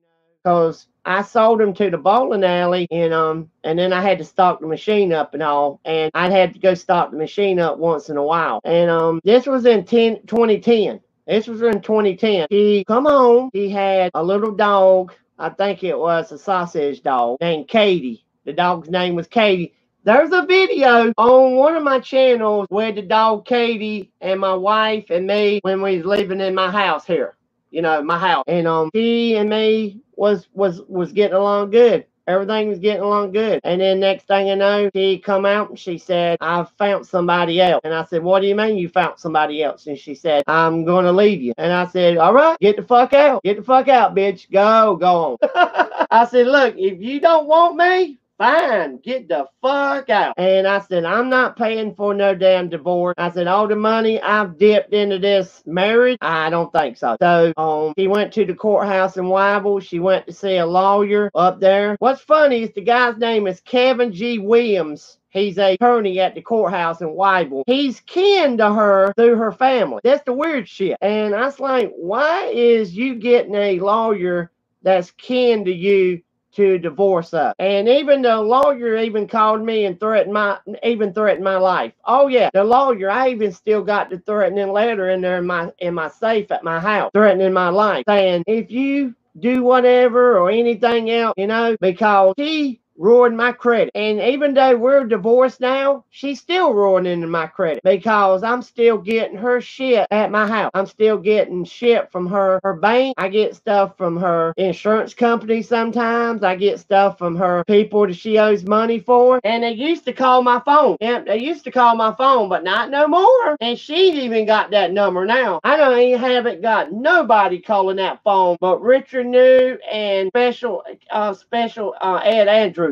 because I sold them to the bowling alley, and um, and then I had to stock the machine up and all, and I had to go stock the machine up once in a while. And um, this was in 10, 2010. This was in 2010. He come home. He had a little dog. I think it was a sausage dog named Katie. The dog's name was Katie. There's a video on one of my channels where the dog Katie and my wife and me when we was living in my house here. You know, my house. And um he and me was was was getting along good. Everything was getting along good. And then next thing I know, she come out and she said, I found somebody else. And I said, What do you mean you found somebody else? And she said, I'm gonna leave you. And I said, All right, get the fuck out. Get the fuck out, bitch. Go, go on. I said, Look, if you don't want me, fine, get the fuck out. And I said, I'm not paying for no damn divorce. I said, all the money I've dipped into this marriage, I don't think so. So um, she went to the courthouse in Whiteville. She went to see a lawyer up there. What's funny is the guy's name is Kevin G. Williams. He's a attorney at the courthouse in Whiteville. He's kin to her through her family. That's the weird shit. And I was like, why is you getting a lawyer that's kin to you to divorce us. And even the lawyer even called me and threatened my even threatened my life. Oh yeah, the lawyer, I even still got the threatening letter in there in my in my safe at my house, threatening my life, saying if you do whatever or anything else, you know, because he ruined my credit. And even though we're divorced now, she's still ruining my credit because I'm still getting her shit at my house. I'm still getting shit from her her bank. I get stuff from her insurance company sometimes. I get stuff from her people that she owes money for. And they used to call my phone. Yeah, they used to call my phone, but not no more. And she even got that number now. I don't even haven't got nobody calling that phone but Richard New and special uh special uh Ed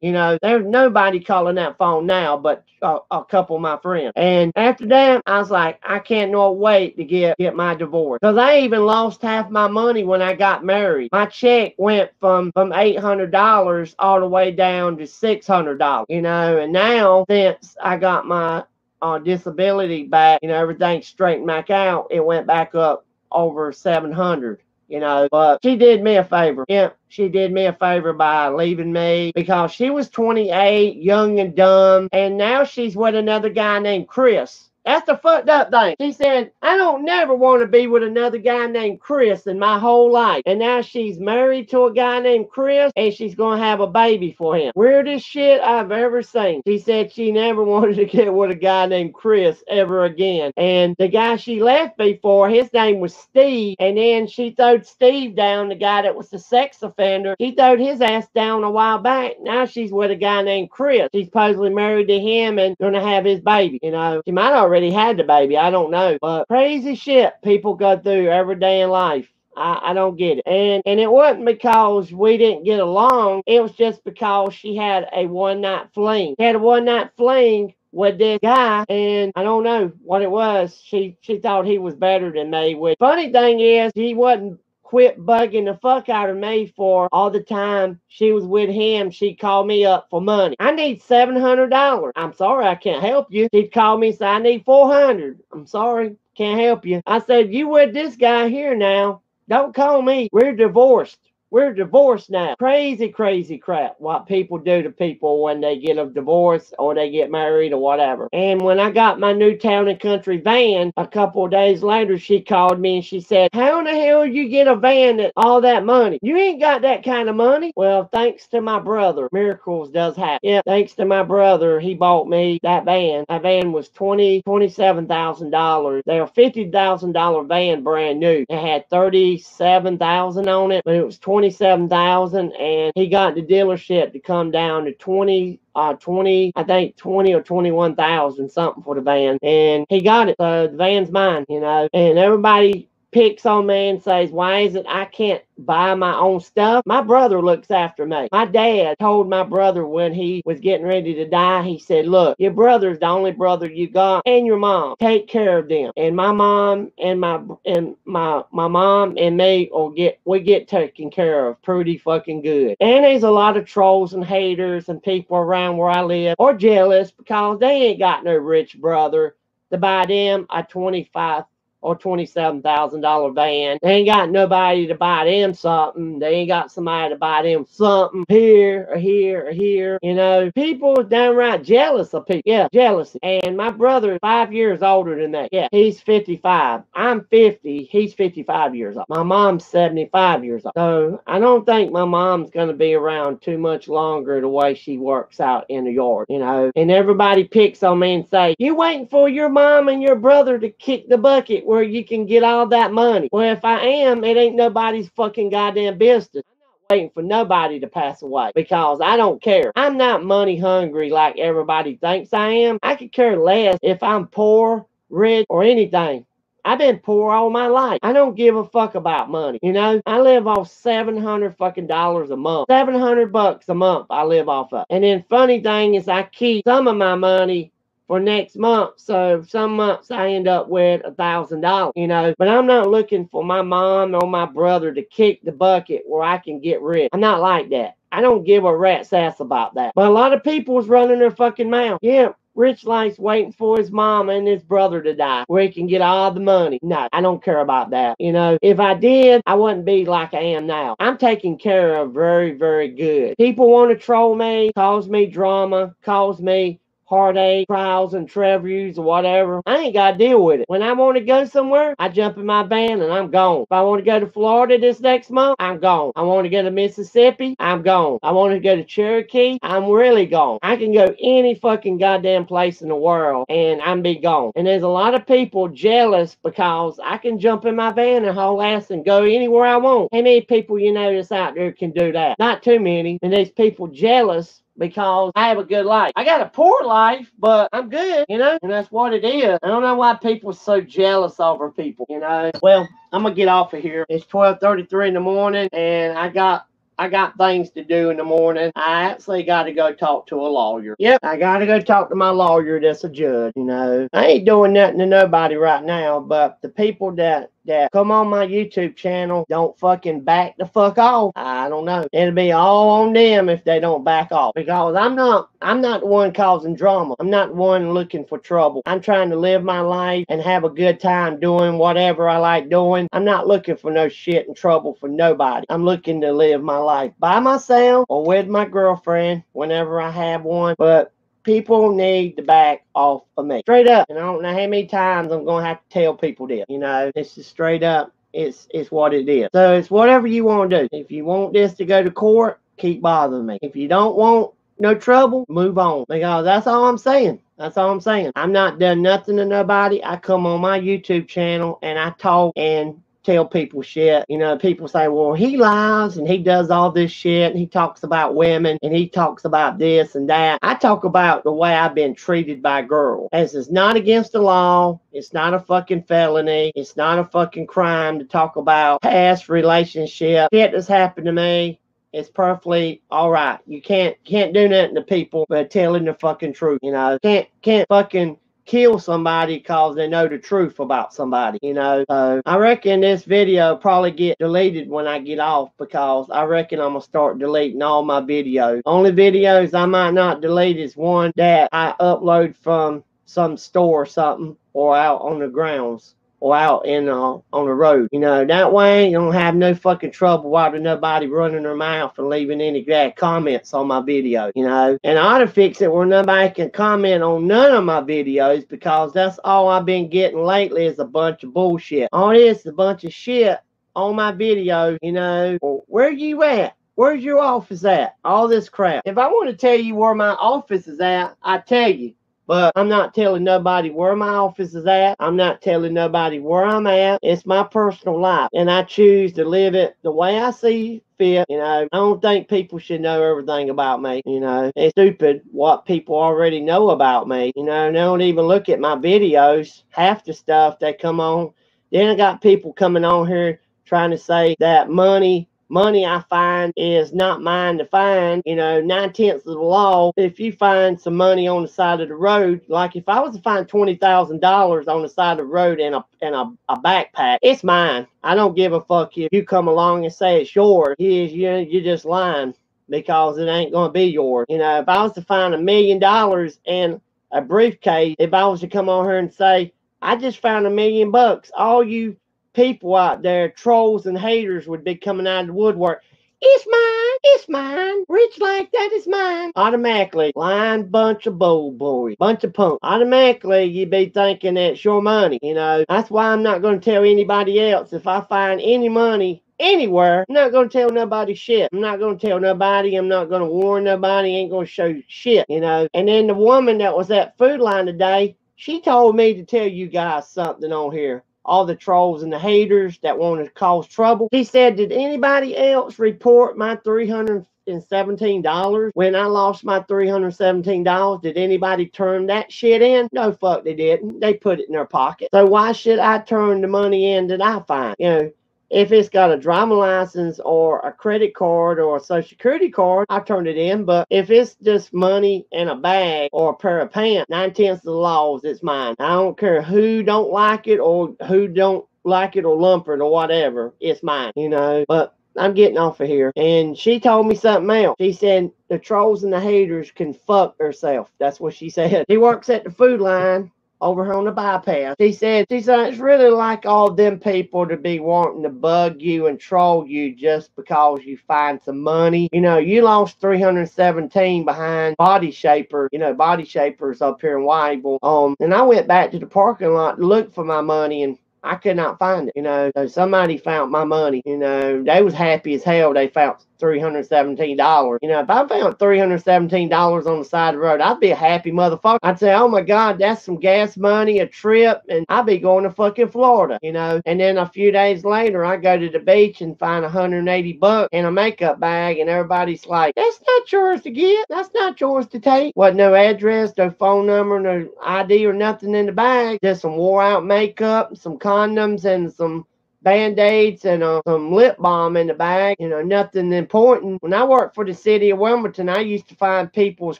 You know, there's nobody calling that phone now but a, a couple of my friends. And after that, I was like, I can't not wait to get get my divorce because I even lost half my money when I got married. My check went from from eight hundred dollars all the way down to six hundred dollars. You know, and now since I got my uh, disability back, you know, everything straightened back out, it went back up over 700 you know. But she did me a favor. Yeah, she did me a favor by leaving me because she was 28, young and dumb, and now she's with another guy named Chris. That's the fucked up thing. She said, I don't never want to be with another guy named Chris in my whole life. And now she's married to a guy named Chris and she's going to have a baby for him. Weirdest shit I've ever seen. She said she never wanted to get with a guy named Chris ever again. And the guy she left before, his name was Steve. And then she throwed Steve down, the guy that was the sex offender. He throwed his ass down a while back. Now she's with a guy named Chris. She's supposedly married to him and going to have his baby. You know, she might already already had the baby. I don't know. But crazy shit people go through every day in life. I, I don't get it. And and it wasn't because we didn't get along. It was just because she had a one night fling. She had a one night fling with this guy and I don't know what it was. She she thought he was better than me. Which funny thing is he wasn't quit bugging the fuck out of me for all the time she was with him. She'd call me up for money. I need $700. I'm sorry, I can't help you. She'd call me and say, I need 400 I'm sorry, can't help you. I said, You with this guy here now. Don't call me. We're divorced. We're divorced now. Crazy, crazy crap. What people do to people when they get a divorce or they get married or whatever. And when I got my new town and country van, a couple of days later, she called me and she said, How in the hell you get a van that all that money? You ain't got that kind of money. Well, thanks to my brother, miracles does happen. Yeah, thanks to my brother, he bought me that van. That van was twenty, twenty-seven thousand dollars. They were fifty thousand dollar van, brand new. It had thirty-seven thousand on it, but it was twenty twenty-seven thousand, and he got the dealership to come down to twenty uh 20 i think 20 or 21 thousand something for the van. And he got it so the van's mine you know. And everybody picks on me and says, Why is it I can't buy my own stuff? My brother looks after me. My dad told my brother when he was getting ready to die, he said, Look, your brother's the only brother you got, and your mom. Take care of them. And my mom and my and my my mom and me will get we get taken care of pretty fucking good. And there's a lot of trolls and haters and people around where I live or jealous because they ain't got no rich brother to buy them a 25 or $27,000 van. They ain't got nobody to buy them something. They ain't got somebody to buy them something here or here or here. You know, people are downright jealous of people. Yeah, jealousy. And my brother is five years older than that. Yeah, he's 55. I'm 50. He's 55 years old. My mom's 75 years old. So I don't think my mom's going to be around too much longer the way she works out in the yard, you know. And everybody picks on me and say, you waiting for your mom and your brother to kick the bucket where you can get all that money. Well, if I am, it ain't nobody's fucking goddamn business I'm not waiting for nobody to pass away because I don't care. I'm not money hungry like everybody thinks I am. I could care less if I'm poor, rich, or anything. I've been poor all my life. I don't give a fuck about money. You know, I live off 700 fucking dollars a month. 700 bucks a month I live off of. And then funny thing is I keep some of my money for next month. So some months I end up with a thousand dollars, you know. But I'm not looking for my mom or my brother to kick the bucket where I can get rich. I'm not like that. I don't give a rat's ass about that. But a lot of people is running their fucking mouth. Yeah, Rich Life's waiting for his mom and his brother to die where he can get all the money. No, I don't care about that. You know, if I did, I wouldn't be like I am now. I'm taken care of very, very good. People want to troll me, cause me drama, cause me heartache, trials and tributes or whatever. I ain't got to deal with it. When I want to go somewhere, I jump in my van and I'm gone. If I want to go to Florida this next month, I'm gone. I want to go to Mississippi, I'm gone. I want to go to Cherokee, I'm really gone. I can go any fucking goddamn place in the world and I'm be gone. And there's a lot of people jealous because I can jump in my van and haul ass and go anywhere I want. How many people you notice out there can do that? Not too many. And there's people jealous because I have a good life. I got a poor life, but I'm good, you know, and that's what it is. I don't know why people are so jealous over people, you know. Well, I'm gonna get off of here. It's 12:33 in the morning, and I got I got things to do in the morning. I actually got to go talk to a lawyer. Yep, I got to go talk to my lawyer that's a judge, you know. I ain't doing nothing to nobody right now, but the people that that come on my YouTube channel don't fucking back the fuck off. I don't know. It'll be all on them if they don't back off. Because I'm not I'm not the one causing drama. I'm not one looking for trouble. I'm trying to live my life and have a good time doing whatever I like doing. I'm not looking for no shit and trouble for nobody. I'm looking to live my life by myself or with my girlfriend whenever I have one. But people need to back off of me. Straight up. And I don't know how many times I'm gonna have to tell people this. You know, this is straight up. It's it's what it is. So it's whatever you want to do. If you want this to go to court, keep bothering me. If you don't want no trouble, move on. Because that's all I'm saying. That's all I'm saying. I'm not done nothing to nobody. I come on my YouTube channel and I talk and tell people shit. You know, people say, well, he lies and he does all this shit and he talks about women and he talks about this and that. I talk about the way I've been treated by girls. As it's not against the law. It's not a fucking felony. It's not a fucking crime to talk about past relationship. Shit that's happened to me. It's perfectly all right. You can't can't do nothing to people but telling the fucking truth. You know, can't can't fucking kill somebody because they know the truth about somebody, you know. So I reckon this video probably get deleted when I get off because I reckon I'm gonna start deleting all my videos. Only videos I might not delete is one that I upload from some store or something or out on the grounds or out in uh, on the road. You know, that way you don't have no fucking trouble while nobody running their mouth and leaving any bad comments on my video. You know, and I ought to fix it where nobody can comment on none of my videos because that's all I've been getting lately is a bunch of bullshit. All this is a bunch of shit on my videos. You know, well, where you at? Where's your office at? All this crap. If I want to tell you where my office is at, I tell you. But I'm not telling nobody where my office is at. I'm not telling nobody where I'm at. It's my personal life. And I choose to live it the way I see fit. You know, I don't think people should know everything about me. You know, it's stupid what people already know about me. You know, they don't even look at my videos. Half the stuff they come on. Then I got people coming on here trying to say that money money I find is not mine to find. You know, nine tenths of the law. If you find some money on the side of the road, like if I was to find twenty thousand dollars on the side of the road in a in a, a backpack, it's mine. I don't give a fuck if you come along and say it's yours. You you you're just lying because it ain't gonna be yours. You know, if I was to find a million dollars in a briefcase, if I was to come on here and say, I just found a million bucks, all you people out there, trolls and haters, would be coming out of the woodwork. It's mine. It's mine. Rich like that is mine. Automatically, lying bunch of bull boys, bunch of punks. Automatically, you'd be thinking that's your money. You know, that's why I'm not going to tell anybody else if I find any money anywhere. I'm not going to tell nobody shit. I'm not going to tell nobody. I'm not going to warn nobody. Ain't going to show shit, you know. And then the woman that was at Food Lion today, she told me to tell you guys something on here all the trolls and the haters that want to cause trouble. He said, Did anybody else report my $317 when I lost my $317? Did anybody turn that shit in? No, fuck, they didn't. They put it in their pocket. So why should I turn the money in that I find? You know, if it's got a drama license or a credit card or a social security card, I turn it in. But if it's just money in a bag or a pair of pants, nine tenths of the laws, it's mine. I don't care who don't like it or who don't like it or lump it or whatever. It's mine, you know. But I'm getting off of here. And she told me something else. She said the trolls and the haters can fuck herself. That's what she said. He works at the Food Lion over here on the bypass. She said, she said, it's really like all them people to be wanting to bug you and troll you just because you find some money. You know, you lost 317 behind Body Shaper, you know, Body Shapers up here in Whiteville. Um, and I went back to the parking lot to look for my money and I could not find it. You know, so somebody found my money. You know, they was happy as hell. They found $317. You know, if I found $317 on the side of the road, I'd be a happy motherfucker. I'd say, oh my God, that's some gas money, a trip, and I'd be going to fucking Florida, you know. And then a few days later, I go to the beach and find 180 bucks in a makeup bag, and everybody's like, that's not yours to get. That's not yours to take. What, no address, no phone number, no ID or nothing in the bag. Just some wore out makeup, some condoms, and some band-aids and uh, some lip balm in the bag you know nothing important. When i worked for the city of wilmington i used to find people's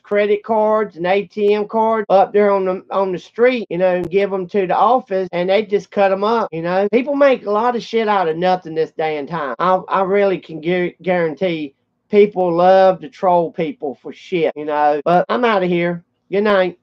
credit cards and atm cards up there on the on the street you know and give them to the office and they just cut them up you know. People make a lot of shit out of nothing this day and time. I, I really can gu- guarantee people love to troll people for shit you know. But i'm out of here. Good night